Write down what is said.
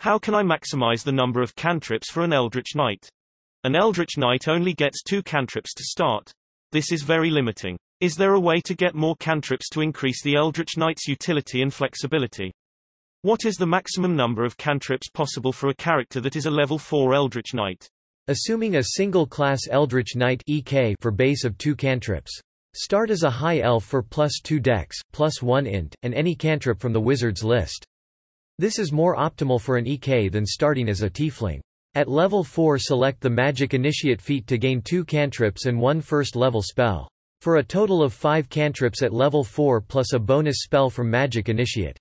How can I maximize the number of cantrips for an Eldritch Knight? An Eldritch Knight only gets two cantrips to start. This is very limiting. Is there a way to get more cantrips to increase the Eldritch Knight's utility and flexibility? What is the maximum number of cantrips possible for a character that is a level 4 Eldritch Knight? Assuming a single-class Eldritch Knight EK for base of two cantrips. Start as a high elf for plus 2 dex, plus 1 int, and any cantrip from the wizard's list. This is more optimal for an EK than starting as a tiefling. At level 4 select the Magic Initiate feat to gain 2 cantrips and one first level spell. For a total of 5 cantrips at level 4 plus a bonus spell from Magic Initiate.